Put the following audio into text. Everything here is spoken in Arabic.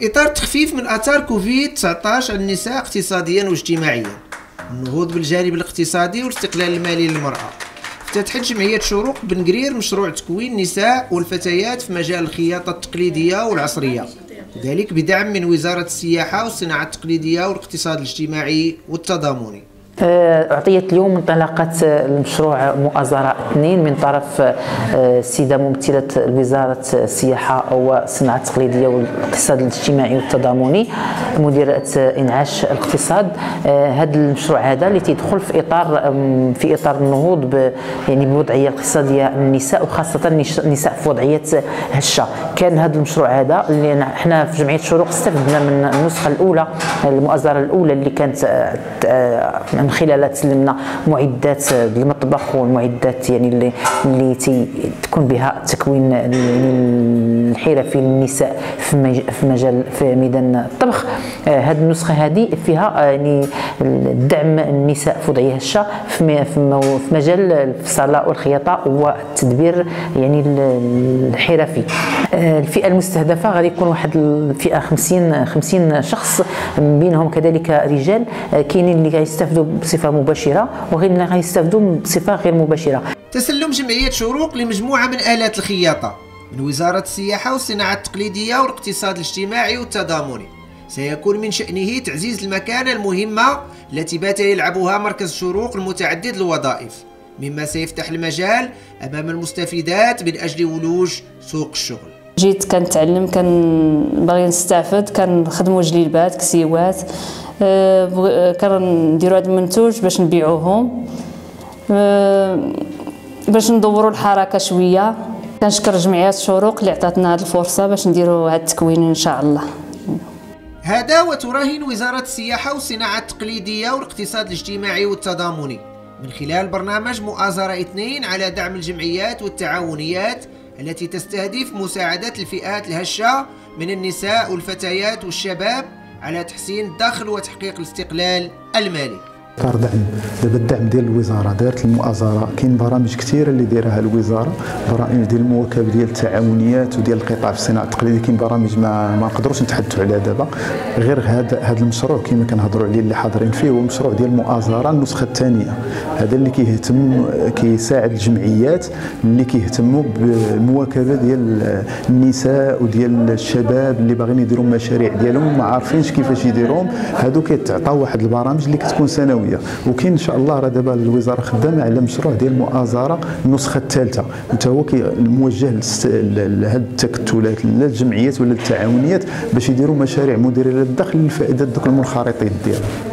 في إطار تخفيف من آثار كوفيد 19 على النساء اقتصاديا واجتماعيا. النهوض بالجانب الاقتصادي والاستقلال المالي للمرأة. افتتحت جمعية شروق بن قرير مشروع تكوين النساء والفتيات في مجال الخياطة التقليدية والعصرية. ذلك بدعم من وزارة السياحة والصناعة التقليدية والاقتصاد الاجتماعي والتضامني. أعطيت اليوم انطلاقة المشروع مؤازرة اثنين من طرف آه، السيدة ممثلة وزارة السياحة والصناعة التقليدية والاقتصاد الاجتماعي والتضامني مديرة إنعاش الاقتصاد. هذا آه، المشروع هذا اللي تيدخل في إطار في إطار النهوض ب يعني بالوضعية الاقتصادية للنساء وخاصة النساء في وضعية هشة. كان هذا المشروع هذا اللي إحنا في جمعية شروق استفدنا من النسخة الأولى المؤازرة الأولى اللي كانت من خلالها تسلمنا معدات المطبخ والمعدات يعني اللي اللي تكون بها تكوين الحرفي للنساء في مجال في ميدان الطبخ. هذه آه النسخة هذه فيها آه يعني دعم النساء في وضعيه هشه في مجال الفصاله والخياطة والتدبير يعني الحرفي آه الفئة المستهدفة غادي يكون واحد الفئه 50 50 شخص بينهم كذلك رجال. كاينين اللي غيستافدوا بصفة مباشرة وغير اللي غيستافدوا بصفة غير مباشرة. تسلم جمعية شروق لمجموعة من آلات الخياطة من وزارة السياحة والصناعة التقليدية والاقتصاد الاجتماعي والتضامني. سيكون من شأنه تعزيز المكانة المهمة التي بات يلعبها مركز شروق المتعدد الوظائف. مما سيفتح المجال أمام المستفيدات من أجل ولوج سوق الشغل. جيت كنتعلم كان باغي نستافد كنخدموا جليلبات كسيوات. كنديروا هذا المنتوج باش نبيعوهم آه، باش ندوروا الحركة شوية. كنشكر جمعيات شروق اللي عطاتنا هذه الفرصة باش نديروا هذا التكوين إن شاء الله. هذا وتراهن وزارة السياحة والصناعة التقليدية والاقتصاد الاجتماعي والتضامني. من خلال برنامج مؤازرة اثنين على دعم الجمعيات والتعاونيات التي تستهدف مساعدة الفئات الهشة من النساء والفتيات والشباب على تحسين الدخل وتحقيق الاستقلال المالي. اطار دعم دابا الدعم ديال الوزارة دارت المؤازرة كاين برامج كثيرة اللي دايرها الوزارة برامج ديال المواكبه ديال التعاونيات وديال القطاع في الصناعة التقليدية كاين برامج ما ما نقدروش نتحدثوا عليها دابا. غير هذا هذا المشروع كما كنهضروا عليه اللي حاضرين فيه هو مشروع ديال المؤازرة النسخة الثانية. هذا اللي كيهتم كيساعد الجمعيات اللي كيهتموا بالمواكبه ديال النساء وديال الشباب اللي باغيين يديروا مشاريع ديالهم وما عارفينش كيفاش يديروهم. هادو كيتعطاو واحد البرامج اللي كتكون سنوية. الثانويه وكاين إن شاء الله راه دابا الوزارة خدامة على مشروع ديال المؤازرة النسخة الثالثة. وتا هو موجه لهاد التكتلات لا الجمعيات ولا التعاونيات باش يديروا مشاريع مديرة للدخل لفائدة دوك المنخرطين ديالهم.